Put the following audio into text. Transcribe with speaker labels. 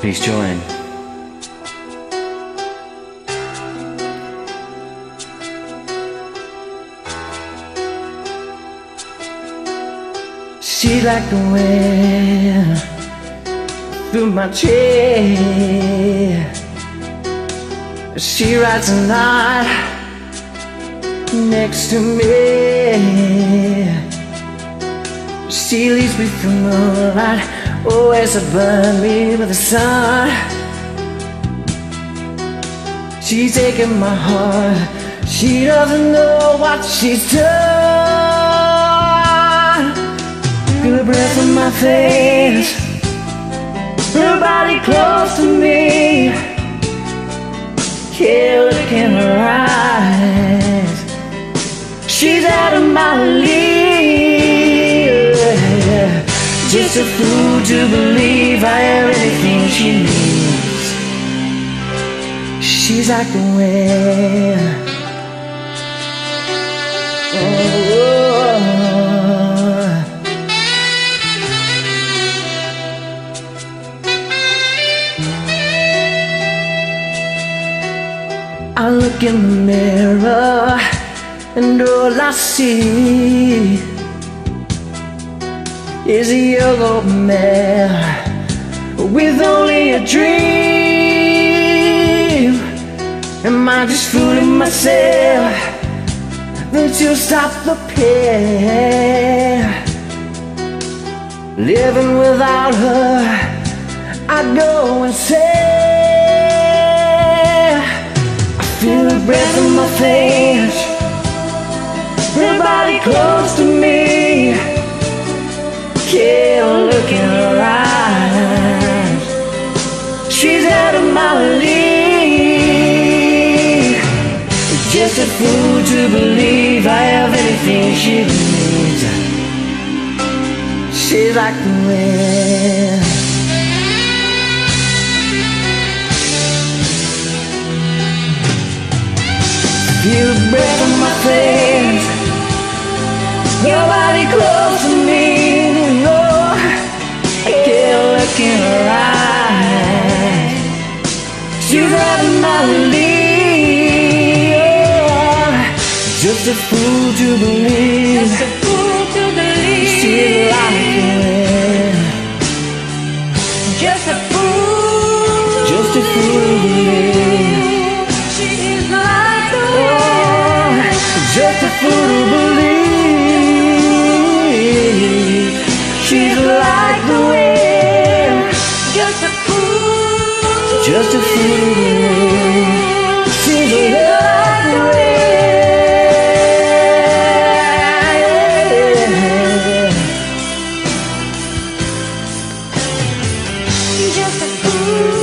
Speaker 1: Please join. She like the wind through my chair. She rides the night next to me. She leaves me through moonlight, always to burn me with the sun. She's taking my heart. She doesn't know what she's done. Feel the breath on my face. Her body close to me. Can't look in her eyes. She's out of my league. Just a fool to believe I have anything she needs. She's like the wind. Oh. I look in the mirror and all I see is a young old man with only a dream. Am I just fooling myself that you'll stop the pain? Living without her, I go insane. I feel her breath in my face, her body close to me. Can't look in her eyes. She's out of my league. Just a fool to believe I have anything she needs. She's like the wind. The breath on my face. Your body close Of my league. Oh, Just a fool to believe.
Speaker 2: Oh, just a fool to believe.
Speaker 1: She's like the wind.
Speaker 2: Just a fool.
Speaker 1: Just a fool to believe.
Speaker 2: She is like the
Speaker 1: Oh,
Speaker 2: wind.
Speaker 1: just a fool to believe. She's like the wind.
Speaker 2: Just a
Speaker 1: just a feeling. Just a fool.